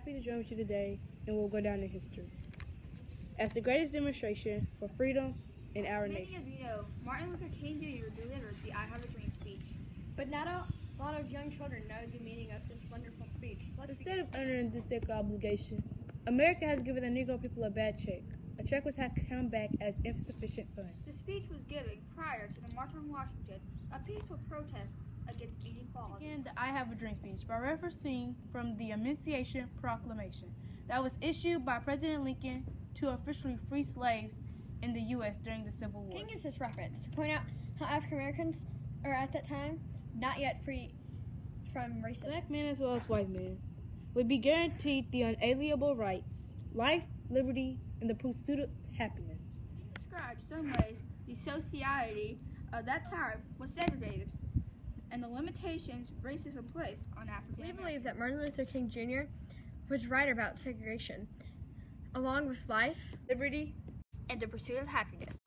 happy to join with you today and we'll go down in history as the greatest demonstration for freedom in our Many nation. of you know Martin Luther King Jr. delivered the I Have a Dream speech. But not a lot of young children know the meaning of this wonderful speech. Let's Instead of honoring this sacred obligation, America has given the Negro people a bad check. A check was had come back as insufficient funds. The speech was given prior to the March on Washington, a peaceful protest against inequality. Again, the I Have a Dream speech by referencing from the Emancipation Proclamation that was issued by President Lincoln to officially free slaves in the U.S. during the Civil War. King uses this reference to point out how African Americans are at that time not yet free from racism. Black men as well as white men would be guaranteed the unalienable rights, life, liberty, and the pursuit of happiness. He described some ways the society of that time was segregated and the limitations racism placed on African We believe that Martin Luther King Jr. was right about segregation, along with life Liberty and the pursuit of happiness.